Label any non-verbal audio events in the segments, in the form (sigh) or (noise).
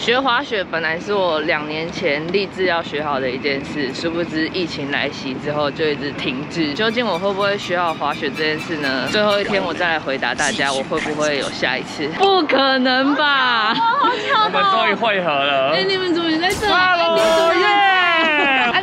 学滑雪本来是我两年前立志要学好的一件事，殊不知疫情来袭之后就一直停滞。究竟我会不会学好滑雪这件事呢？最后一天我再来回答大家，我会不会有下一次？不可能吧！(laughs) 我们终于汇合了。哎，你们怎么也在这？哈喽耶！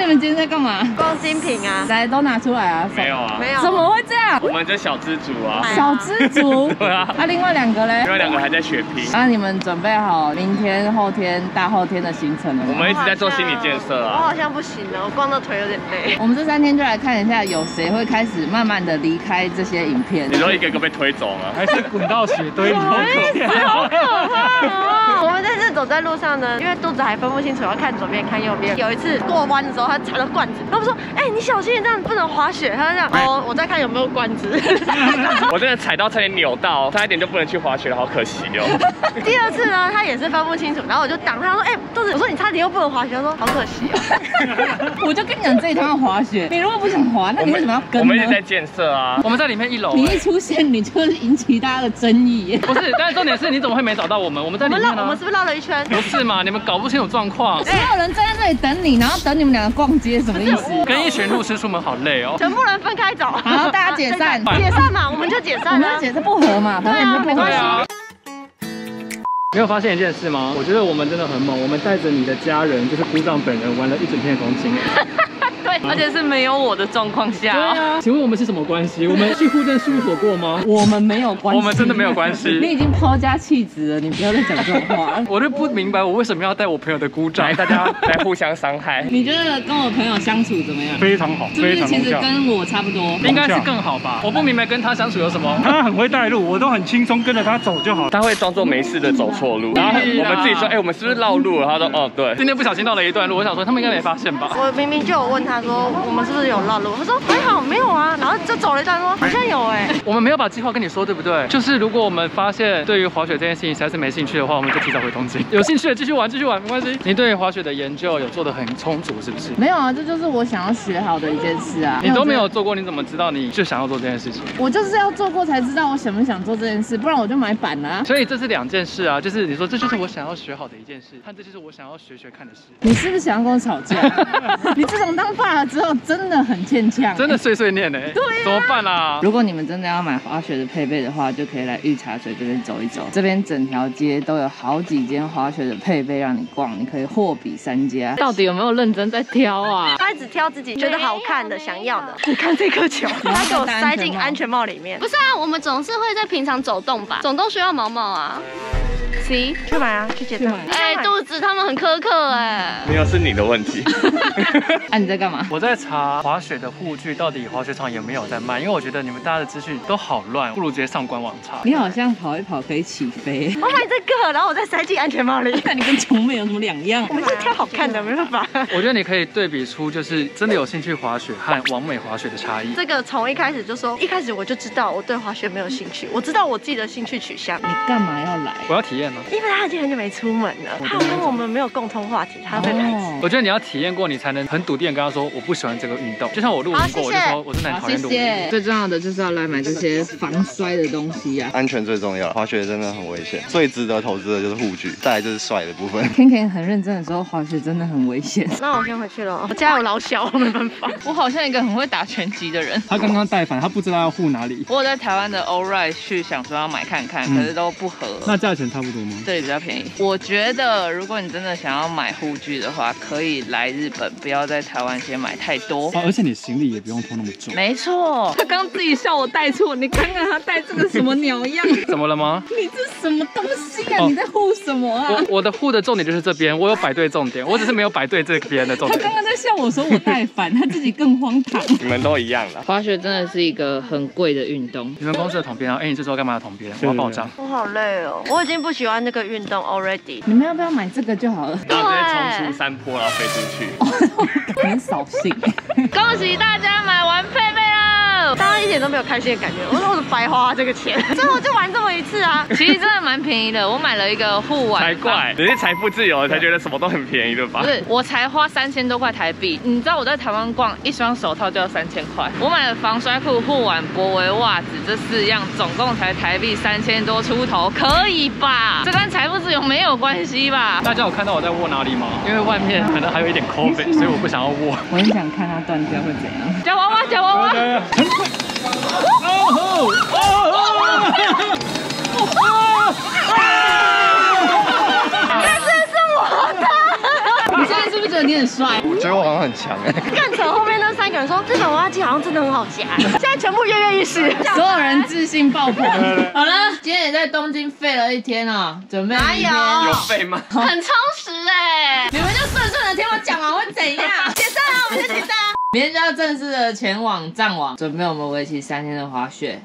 啊，你们今天在干嘛？逛精品啊，来，都拿出来啊！没有啊，没有，怎么会这样？我们这小知足啊。小知足。(laughs) 对啊。啊，另外两个嘞？另外两个还在血拼。啊，你们准备好明天、后天、大后天的行程了吗？我们一直在做心理建设啊我啊。好像不行了，我逛的腿有点累。我们这三天就来看一下，有谁会开始慢慢的离开这些影片。你说一个一个被推走吗？(laughs) 还是滚到雪堆里？好可怕！好可怕哦！我们这次走在路上呢，因为肚子还分不清楚要看左边看右边。有一次过弯的时候，他踩到罐子，然后我说：“哎、你小心，这样不能滑雪。”他就这样，哦，我在看有没有罐子。(laughs) 我真的踩到差点扭到，差一点就不能去滑雪了，好可惜哦。(laughs) 第二次呢，他也是分不清楚，然后我就挡他说：“哎、豆子。”我说：“你差点又不能滑雪。”他说：“好可惜哦。(laughs) 我就跟你讲，这一趟要滑雪，你如果不想滑，那你为什么要跟我们一直在？建设啊。我们在里面一楼、你一欸。出现，你就是引起大家的争议。不是，但是重点是你怎么会没找到我们？我们在里面呢、们绕我们是不是绕了一圈？不是嘛？你们搞不清楚状况。所有人站在这里等你，然后等你们两个逛街，什么意思？跟一群路痴出门好累哦。全部人分开走。然后，大家解散。(laughs) 解散嘛，我们就解我散了。解散不合嘛，反正你们不合对啊没有发现一件事吗？我觉得我们真的很猛，我们带着你的家人，就是姑丈本人玩了一整天的公斤。(laughs) 对，而且是没有我的状况下。对啊，请问我们是什么关系？我们去户政事务所过吗？我们没有关系，我们真的没有关系 (laughs) 你已经抛家弃子了，你不要再讲这种话。(laughs) 我就不明白我为什么要带我朋友的鼓掌来，。大家来互相伤害。(laughs) 你觉得跟我朋友相处怎么样？非常好，是不是其实跟我差不多？应该是更好吧？我不明白跟他相处有什么。他很会带路，我都很轻松跟着他走就好。他会装作没事的走错路，然后我们自己说，哎、我们是不是绕路了？他说，哦，对。今天不小心绕了一段路，我想说他们应该没发现吧？我明明就有问他说，我们是不是有绕路？他说还好没有啊，然后就走了一段说好像有哎、(laughs) 我们没有把计划跟你说，对不对？就是如果我们发现对于滑雪这件事情实在是没兴趣的话，我们就提早回东京。(laughs) 有兴趣的继续玩，继续玩，没关系。你对滑雪的研究有做的很充足，是不是？没有啊，这就是我想要学好的一件事啊。你都没有做过，你怎么知道你就想要做这件事情？我就是要做过才知道我想不想做这件事，不然我就买板了、啊。所以这是两件事啊，就是你说这就是我想要学好的一件事，看这就是我想要学学看的事。你是不是想要跟我吵架？(laughs) 你这种当爸了之后，真的很欠呛、真的碎碎念呢、对、怎么办啊？如果你们真的要买滑雪的配备的话，就可以来御茶水这边走一走。这边整条街都有好几间滑雪的配备让你逛，你可以货比三家。到底有没有认真在挑啊？他只挑自己觉得好看的、想要的。你看这颗球，他给我塞进安全帽里面不。是啊，我们总是会在平常走动吧，总都需要毛毛啊。行去买啊，去结账。哎、肚子他们很苛刻哎、没有，是你的问题。(laughs) 啊，你在干嘛？我在查滑雪的护具到底滑雪场有没有在卖，因为我觉得你们大家的资讯都好乱，不如直接上官网查。你好像跑一跑可以起飞，我买这个，然后我再塞进安全帽里。(laughs) 看你跟穷妹有什么两样我？们是挑好看的，没办法。我觉得你可以对比出就是真的有兴趣滑雪和完美滑雪的差异。这个从一开始就说，一开始我就知道我对滑雪没有兴趣，我知道我自己的兴趣取向。你干嘛要来？我要体验呢。因为他已经很久没出门了，他跟我们没有共同话题，他会排我觉得你要体验过，你才能很笃定的跟他说我不喜欢这个运动。就像我露营过，我就说我真的讨厌。最重要的就是要来买这些防摔的东西啊。安全最重要，滑雪真的很危险，最值得投资的就是护具，再来就是帅的部分。(laughs) Ken Ken 很认真的说，滑雪真的很危险。那我先回去了，我家有老小，我没办法。(laughs) 我好像一个很会打拳击的人。他刚刚带反，他不知道要护哪里。我有在台湾的 All Right 去想说要买看看，可是都不合。那价钱差不多吗？这里比较便宜。我觉得，如果你真的想要买护具的话，可以来日本，不要在台湾先买太多。哦，而且你行李也不用拖那么重。没错，他刚自己笑我带错，你看看他带这个什么鸟样？(laughs) 怎么了吗？你这什么东西啊？哦你在护什么啊？我我的护的重点就是这边，我有摆对重点，我只是没有摆对这边的重点他刚。刚在笑我说我带反，他自己更荒唐。(laughs) 你们都一样了。滑雪真的是一个很贵的运动。你们公司的统编啊？哎，你这时候干嘛的统编？我要报账。我好累哦，我已经不喜欢那个运动 already。你们要不要买这个就好了？然后直接冲出山坡，然后飞出去。(laughs) 很扫恭喜大家买完配。备了。当一点都没有开心的感觉。我说我白花这个钱，(laughs) 最后就玩这么一次啊。其实真的蛮便宜的，我买了一个护腕。才怪，你是财富自由了才觉得什么都很便宜对吧不？是，我才花三千多块台币。你知道我在台湾逛一双手套就要三千块，我买了防摔裤、护腕、脖围袜子这四样，总共才台币三千多出头，可以吧？这跟财富自由没有关系吧？大家有看到我在握哪里吗？因为外面可能还有一点 COVID，所以我不想要握。我很想看它断掉会怎样。(laughs) 夹娃娃，夹娃娃。你现在是不是觉得你很帅？我觉得我好像很强哎。干扯后面那三个人说，这种挖机好像真的很好夹，现在全部跃跃欲试。所有人自信爆棚。好了，今天也在东京废了一天啊，准备哪有？有费吗？很充实哎、你们就顺顺的听我讲完会怎样？解散啊，我们就解散。明天就要正式的前往藏网，准备我们为期三天的滑雪。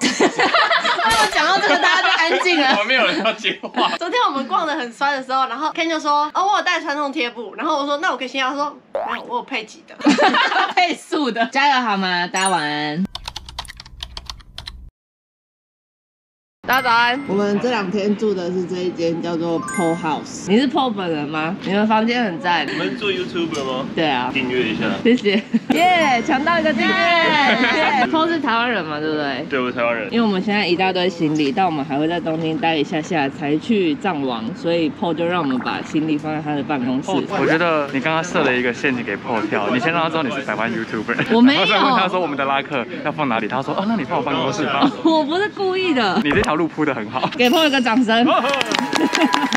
当 (laughs) 我讲到这个，大家都安静了。我没有人要接话。昨天我们逛的很酸的时候，然后 Ken 就说，哦，我有带传统贴布，然后我说，那我可以先要，他说没有，我有配几的。(laughs) (laughs) 配速的，加油好吗？大家晚安。大家早安。我们这两天住的是这一间叫做 PO House。你是 PO 本人吗？你们房间很赞。你们做 YouTuber 吗？对啊。订阅一下。谢谢。(laughs) 耶，抢到一个订阅。PO 是台湾人嘛，对不对？对，我是台湾人。因为我们现在一大堆行李，但我们还会在东京待一下下才去藏王，所以 PO 就让我们把行李放在他的办公室。我觉得你刚刚设了一个陷阱给破跳，你先让他知道你是台湾 YouTuber。(laughs) 我没有然后再问他说我们的拉客要放哪里，他说哦，那你放我办公室吧。(laughs) 我不是故意的。你这条路铺的很好。给朋友一个掌声。(laughs)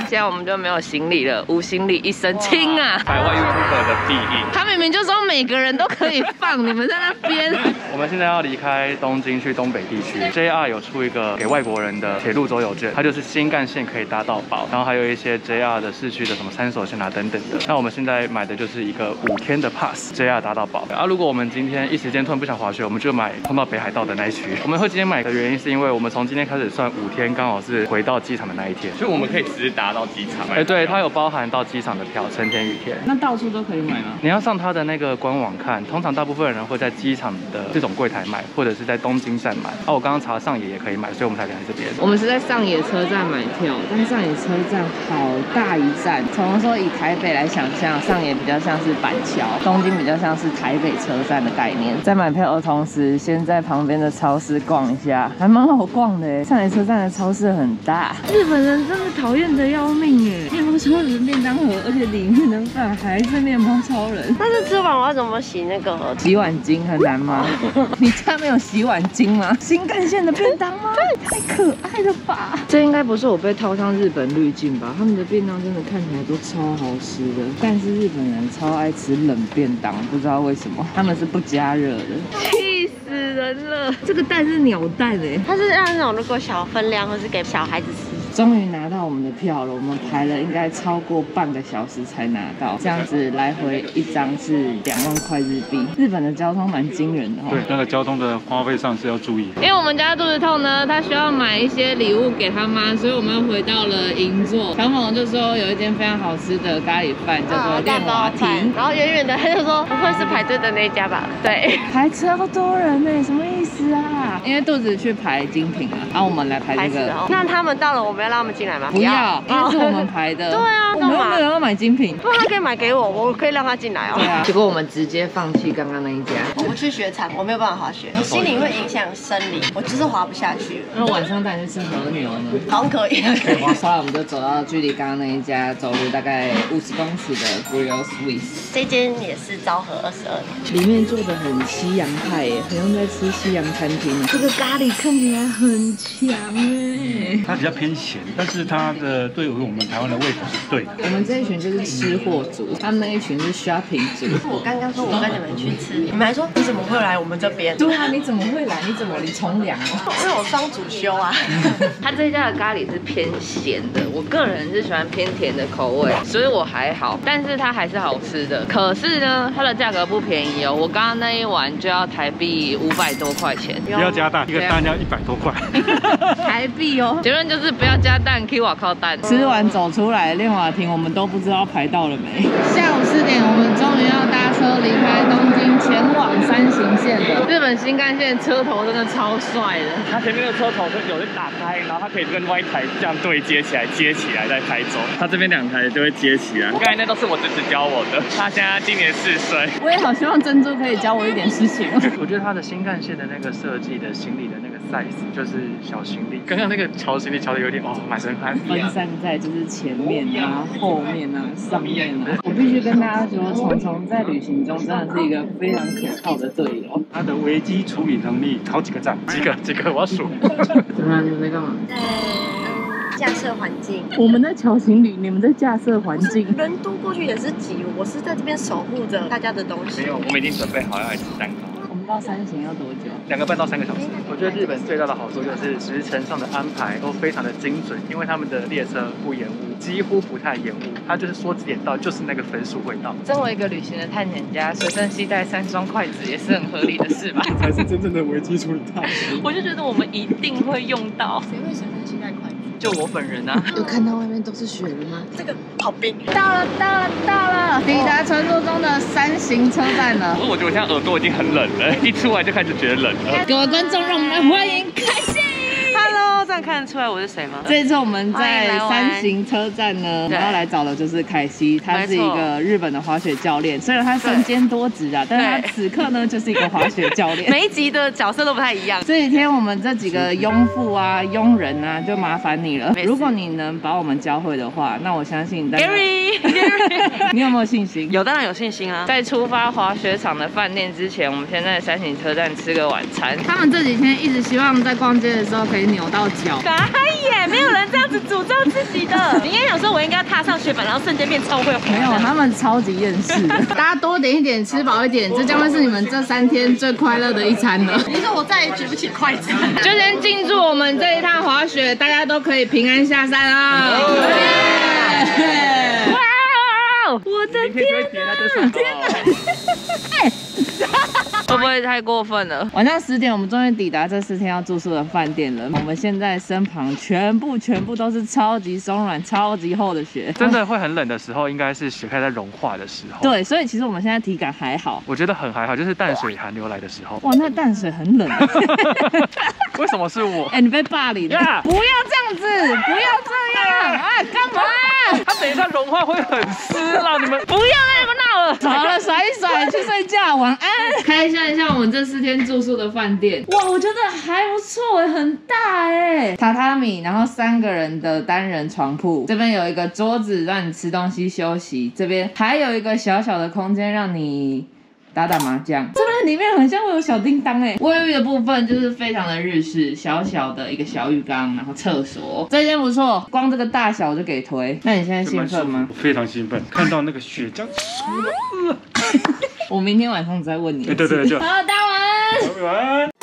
现在我们就没有行李了，无行李一身轻啊！台湾 YouTuber 的必应。他明明就说每个人都可以放，你们在那边。(laughs) 我们现在要离开东京去东北地区，JR 有出一个给外国人的铁路周游券，它就是新干线可以搭到宝，然后还有一些 JR 的市区的什么三手线啊等等的。那我们现在买的就是一个五天的 pass，JR 搭到宝。啊，如果我们今天一时间突然不想滑雪，我们就买通到北海道的那一区。我们会今天买的原因是因为我们从今天开始算五天，刚好是回到机场的那一天。所以我们可以直达到机场。哎，对，它有包含到机场的票，成天雨天。那到处都可以买吗？你要上它的那个官网看，通常大部分人会在机场的这种柜台买，或者是在东京站买。啊，我刚刚查上野也可以买，所以我们才来这边。我们是在上野车站买票，但上野车站好大一站。从说以台北来想象，上野比较像是板桥，东京比较像是台北车站的概念。在买票的同时，先在旁边的超市逛一下，还蛮好逛的。上野车站的超市很大，日本人真的讨厌的要命哎！面包超人便当盒，而且里面的饭还是面包超人。但是吃完我要怎么洗那个盒？洗碗巾很难吗？(laughs) 你家没有洗碗巾吗？新干线的便当吗？太可爱了吧！这应该不是我被套上日本滤镜吧？他们的便当真的看起来都超好吃的，但是日本人超爱吃冷便当，不知道为什么，他们是不加热的，气死人了！这个蛋是鸟蛋哎、它是让那种如果小分量或是给小孩子吃。终于拿到我们的票了，我们排了应该超过半个小时才拿到，这样子来回一张是两万块日币。日本的交通蛮惊人的哦。对，那个交通的花费上是要注意。因为我们家肚子痛呢，他需要买一些礼物给他妈，所以我们又回到了银座。小猛就说有一间非常好吃的咖喱饭，叫做练华亭。然后远远的他就说不会是排队的那一家吧？对，排超多人呢，什么意思啊？因为肚子去排精品啊，然后我们来排这个。那他们到了，我们要让他们进来吗？不要，因为是我们排的。(laughs) 对啊我们没有要买精品。不然他可以买给我，我可以让他进来哦。对啊，结果我们直接放弃刚刚那一家。我不去雪场，我没有办法滑雪，我心理会影响生理，我就是滑不下去。那晚上带你去吃和牛呢？好像可以。后来我们就走到距离刚刚那一家走路大概五十公尺的 Grill Swiss，这间也是昭和二十二年，里面做的很西洋派耶，好像在吃西洋餐厅。这个咖喱看起来很强哎。它比较偏咸，但是它的对于我们台湾的胃口是对的。我们这一群就是吃货族，他们那一群是 shopping 族。我刚刚说我跟你们去吃，你们还说你怎么会来我们这边？对啊，你怎么会来？你怎么你从良哦？因为我双主修啊。(laughs) 他这家的咖喱是偏咸的，我个人是喜欢偏甜的口味，所以我还好，但是它还是好吃的。可是呢，它的价格不便宜哦，我刚刚那一碗就要台币五百多块钱，不要加蛋，一个蛋要一百多块。(laughs) 台币哦。结论就是不要加蛋，可以瓦靠蛋。吃完走出来练瓦亭，我们都不知道排到了没。下午四点，我们终于要搭车离开东京，前往山形县的日本新干线车头真的超帅的。它前面的车头是有人打开，然后它可以跟外台这样对接起来，接起来再开走。它这边两台就会接起来。我刚才那都是我侄子教我的，他现在今年四岁。我也好希望珍珠可以教我一点事情。(laughs) 我觉得它的新干线的那个设计的行李的那个 size 就是小行李，刚刚那个瞧行李瞧的有点哦满身汗。(laughs) 分散在就是前面啊、后面啊、上面啊。(laughs) 我必须跟大家说，虫虫在旅行中真的是一个非常可靠的队友。他的危机处理能力好几个赞，(laughs) 几个几个我要数。怎么样？你们在干嘛？在架设环境，我们在瞧行李，你们在架设环境。人多过去也是挤，我是在这边守护着大家的东西。没有，我们已经准备好要来吃蛋糕。到三型要多久？两个半到三个小时。我觉得日本最大的好处就是时程上的安排都非常的精准，因为他们的列车不延误，几乎不太延误。他就是说几点到，就是那个分数会到。身为一个旅行的探险家，随身携带三双筷子也是很合理的事吧？(laughs) 才是真正的危机处理大师。(laughs) 我就觉得我们一定会用到。谁会随身携带筷子？就我本人啊。有看到外面都是雪了吗？这个好冰。到了，到了，到了！抵达传说中的三型车站了。可是我觉得我现在耳朵已经很冷了，一出来就开始觉得冷了。各位观众，让我们来欢迎开看得出来我是谁吗？这一次我们在三型车站呢，对然后来找的就是凯西，他是一个日本的滑雪教练，虽然他身兼多职啊，但是他此刻呢就是一个滑雪教练。(laughs) 每一集的角色都不太一样。这几天我们这几个佣妇啊、佣人啊，就麻烦你了如果你能把我们教会的话，那我相信大家 Gary，(laughs) 你有没有信心？有当然有信心啊。在出发滑雪场的饭店之前，我们先在三井车站吃个晚餐。他们这几天一直希望在逛街的时候可以扭到脚。可爱耶，没有人这样子诅咒自己的。(laughs) 你应该想说，我应该踏上雪板，然后瞬间变超会滑。没有，他们超级厌世。(laughs) 大家多点一点，吃饱一点，这将会是你们这三天最快乐的一餐了。你说我再也举不起筷子。就先庆祝我们这一趟滑雪，大家都可以平安下山啊！哇！我的天就会叠在这上。天哪！(laughs) 会不会太过分了？晚上十点，我们终于抵达这四天要住宿的饭店了。我们现在身旁全部全部都是超级松软、超级厚的雪，真的会很冷的时候，应该是雪开始在融化的时候。，对，所以其实我们现在体感还好。我觉得很还好，就是淡水寒流来的时候。哇，那淡水很冷。(laughs) 为什么是我？(laughs) 哎、你被霸凌了 Yeah 不要这样子，不要这样，哎，干嘛？(laughs) 它等一下融化会很湿啦，你们不要再那么闹了，好了，甩一甩，去睡觉，晚安。开箱一下我们这四天住宿的饭店，哇，我觉得还不错哎，很大哎，榻榻米，然后三个人的单人床铺，这边有一个桌子让你吃东西休息，这边还有一个小小的空间让你。打打麻将，这边里面很像会有小叮当哎。卫浴的部分就是非常的日式，小小的一个小浴缸，然后厕所，这间不错，光这个大小我就给推。那你现在兴奋吗？我非常兴奋，看到那个血浆。(laughs) (laughs) 我明天晚上再问你。对对对就 (laughs) 好，大家晚安。晚安。